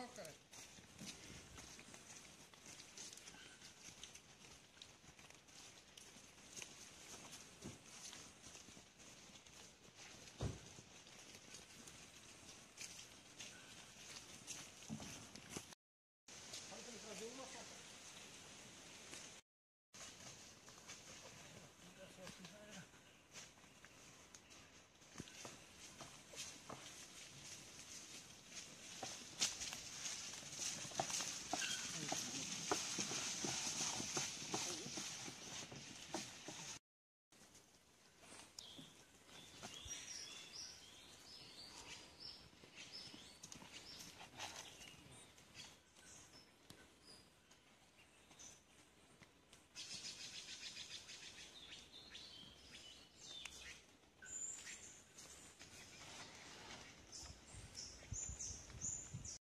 Okay.